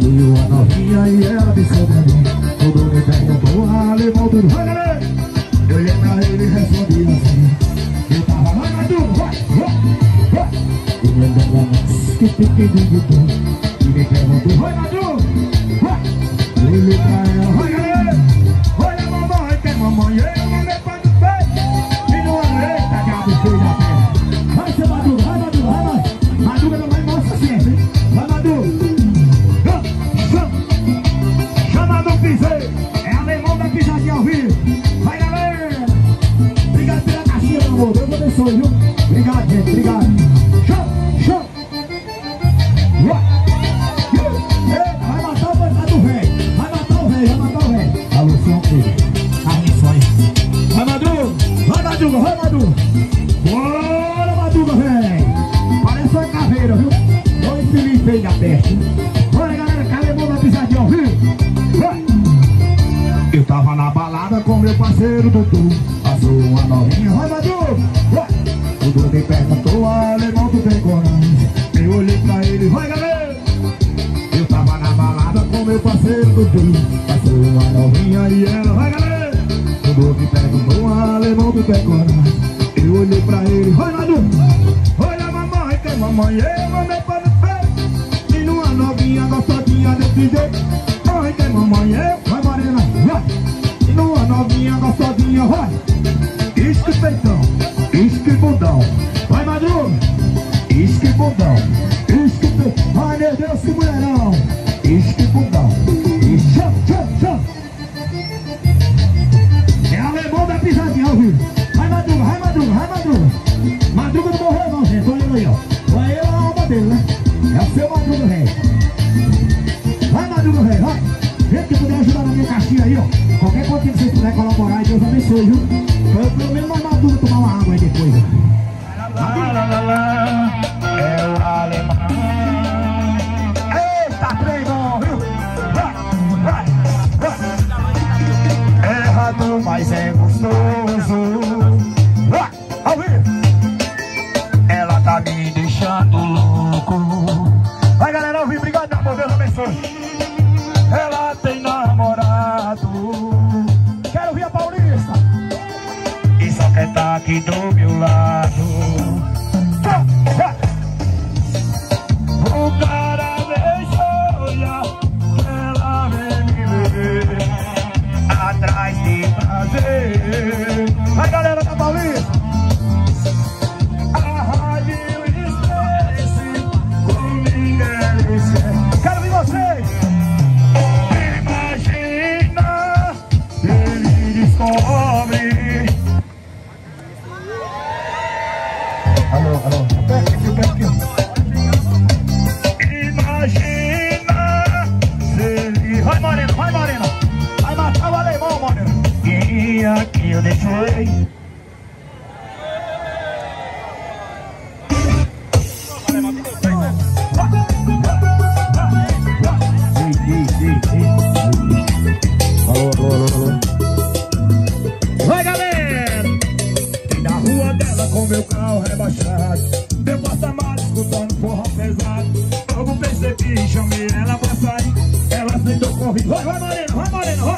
Veio a novinha e ela me sobrando Tudo me perguntou, alemão tudo Vai galera! Eu olhei pra ele e respondi assim E que fiquei de E me perguntou, vai na Vai, vai, Madruga! Bora, Madruga, velho! Parece uma caveira, viu? Dois filhinhos feios da peste. Bora, galera, calemão da pisadinha vivo. Vai! Eu tava na balada com meu parceiro Dudu Passou uma novinha, vai Madu! Vai! Dudu me perguntou, alemão, tu tem coragem? Eu olhei pra ele, vai galera! Eu tava na balada com meu parceiro Dudu Passou uma novinha e ela, vai galera! O Dudu me perguntou, alemão, tu tem coragem? Vai. Isque peitão, isque bundão. Vai Madruga, isque bundão Isque peitão, ai meu Deus, que mulherão. Isque bundão. E chão, chão, chão É alemão da pisadinha, vivo Vai Madruga, vai Madruga, vai Madruga. Madruga não morreu não, gente, olha aí, ó. Ele, é a alma dele, né? É o seu Madruga, Deus quer tá aqui do meu lado. Queria que eu deixei. Alô, alô, alô, alô. Vai, galera! E na rua dela com meu carro rebaixado Meu porta-malas escutando forró pesado Logo percebi, chamei ela pra sair Ela aceitou o convite Vai, vai, Morena, vai, Morena. Vai!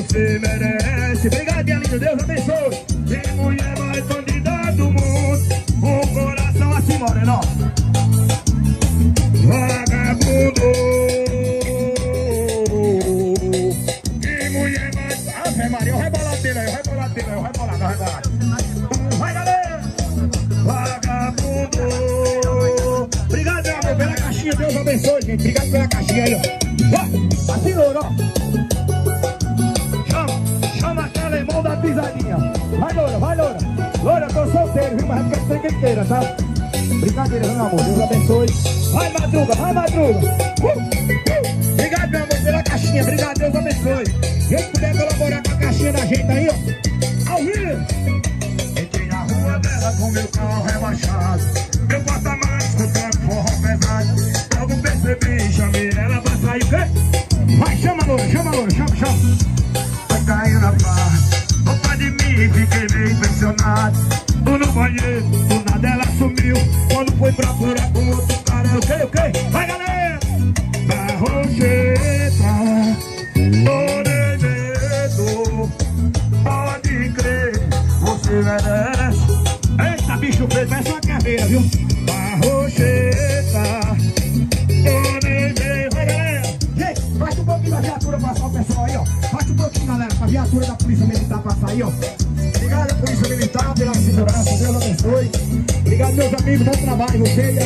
Você merece Obrigado, linda. Deus abençoe. Tem mulher mais bandida do mundo Um coração assim, moreno você que queira, tá? Brincadeira, meu amor. Deus abençoe. Vai, madruga, vai, madruga. Uh. Obrigado, meu amor, pela caixinha. Obrigado, Deus abençoe. Quem puder colaborar com a caixinha da gente aí, ó. Ao vivo. Entrei na rua dela com meu carro rebaixado. Meu patamar escutando forró pesado. Logo percebi, chamei ela pra sair. Vai, chama, Loura, chama, Loura, chama, chama. Passar aí, ó. Obrigado, Polícia Militar, pela segurança, Deus abençoe. Obrigado, meus amigos, bom trabalho, você e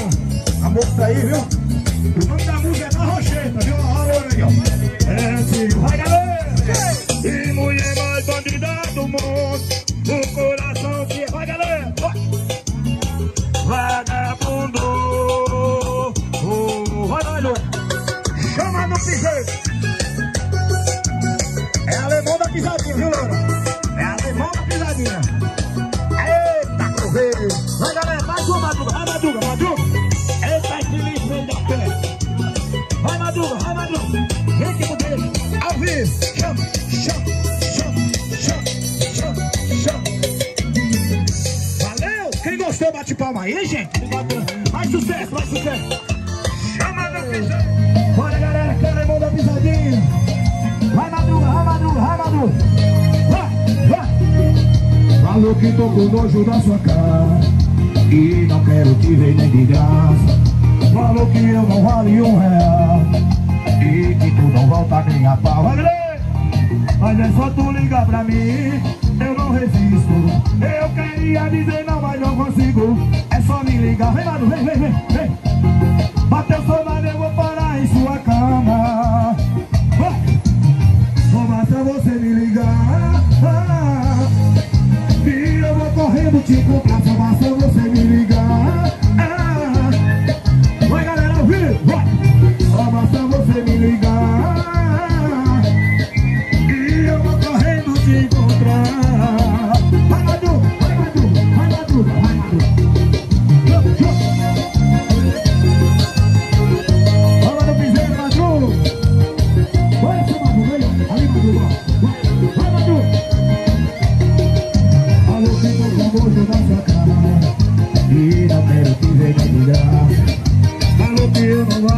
a, a moça aí, viu? O nome da música é Na Rocheta, viu? Olha aí, ó. É, tio, vai, galera! Valeu. Quem gostou, bate palma aí, gente. Mais sucesso, mais sucesso. Chama no pisadinha. Bora, galera, que alemão da pisadinha. Vai, Madruga, vai, Madruga, vai, Madruga. Vai, vai. Falou que tô com nojo da sua cara E não quero te ver nem de graça Falou que eu não vale um real E que tu não volta nem a pau Mas é só tu ligar pra mim Eu não resisto. Eu queria dizer não, mas não consigo. É só me ligar. Vem, Madruga, vem, vem, vem, vem. Bateu soldado, eu vou parar em sua cama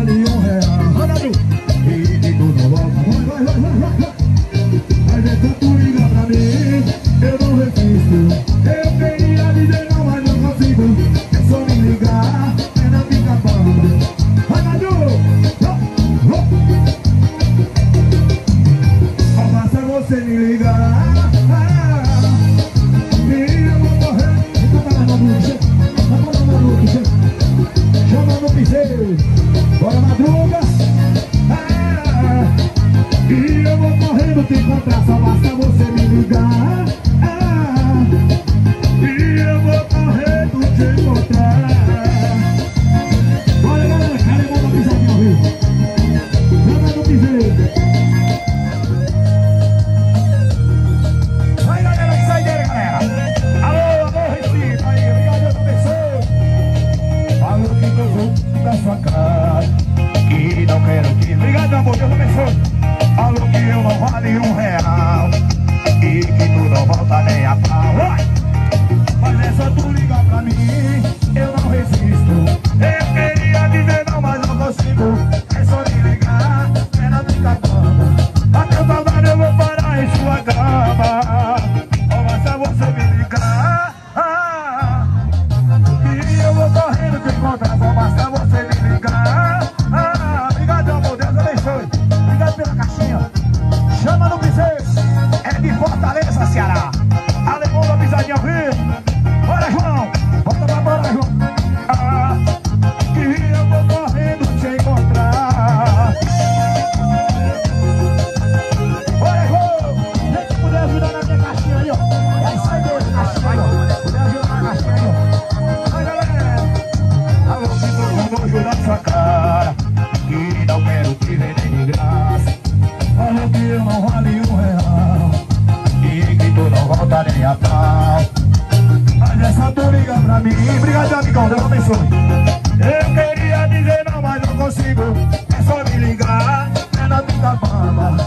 vale te encontrar, só basta você me ligar. de plantão, basta você. Essa só tu pra mim. Obrigado, amigão, Deus abençoe Eu queria dizer não, mas não consigo. É só me ligar, é na vida banda